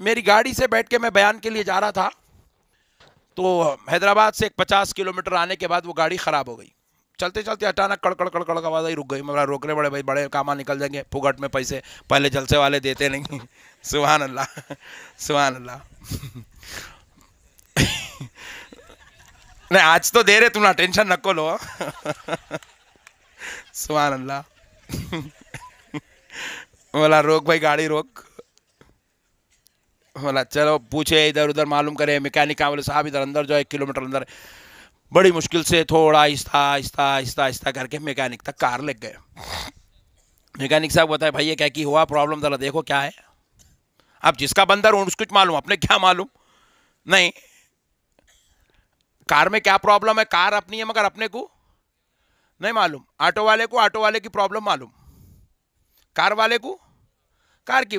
मेरी गाड़ी से बैठ के मैं बयान के लिए जा रहा था तो हैदराबाद से एक पचास किलोमीटर आने के बाद वो गाड़ी ख़राब हो गई। चलते चलते अचानक कड़कड़ कड़कड़ आवाज़ आई, रुक गई। मेरा रोक रहे बड़े भाई, बड़े कामा निकल जाएँगे फुगट में पैसे, पहले जलसे वाले देते नहीं। सुबहान अल्लाह सुबहान अल्लाह नहीं, आज तो दे रहे, तुम ना टेंशन नको लो सुबहान अल्लाह बोला, रोक भाई, गाड़ी रोक। बोला चलो, पूछे इधर उधर मालूम करे मैकेनिक बोले साहब इधर अंदर जो एक किलोमीटर अंदर। बड़ी मुश्किल से थोड़ा आहिस्ता आहिस्ता आहिस्ता आहिस्ता करके मैकेनिक तक कार लग गए। मैकेनिक साहब बताए भाई ये क्या, की हुआ? प्रॉब्लम ज़रा देखो, क्या है? अब जिसका बंदर हो उसको मालूम, अपने क्या मालूम? नहीं। कार में क्या प्रॉब्लम है? कार अपनी है मगर अपने को नहीं मालूम। ऑटो वाले को, ऑटो वाले की प्रॉब्लम मालूम। कार वाले को? कार की